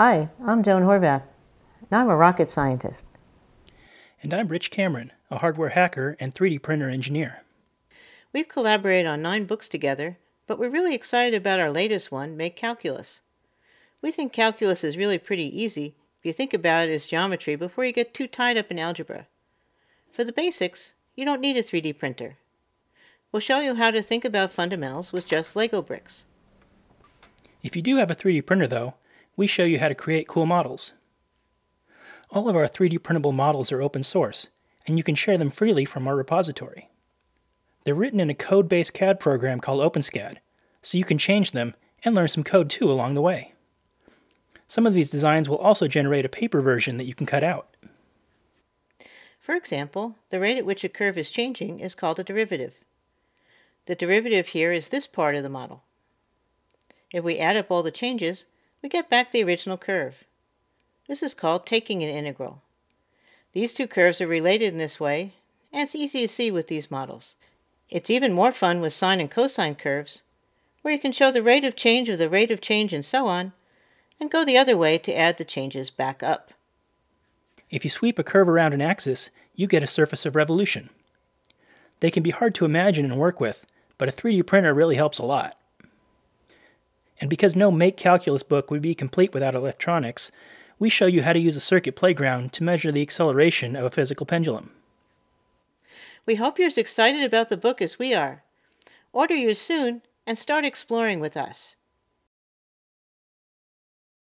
Hi, I'm Joan Horvath, and I'm a rocket scientist. And I'm Rich Cameron, a hardware hacker and 3D printer engineer. We've collaborated on nine books together, but we're really excited about our latest one, Make Calculus. We think calculus is really pretty easy if you think about it as geometry before you get too tied up in algebra. For the basics, you don't need a 3D printer. We'll show you how to think about fundamentals with just Lego bricks. If you do have a 3D printer though, we show you how to create cool models. All of our 3D printable models are open source, and you can share them freely from our repository. They're written in a code-based CAD program called OpenSCAD, so you can change them and learn some code too along the way. Some of these designs will also generate a paper version that you can cut out. For example, the rate at which a curve is changing is called a derivative. The derivative here is this part of the model. If we add up all the changes, we get back the original curve. This is called taking an integral. These two curves are related in this way, and it's easy to see with these models. It's even more fun with sine and cosine curves, where you can show the rate of change of the rate of change and so on, and go the other way to add the changes back up. If you sweep a curve around an axis, you get a surface of revolution. They can be hard to imagine and work with, but a 3D printer really helps a lot. And because no Make Calculus book would be complete without electronics, we show you how to use a circuit playground to measure the acceleration of a physical pendulum. We hope you're as excited about the book as we are. Order yours soon and start exploring with us.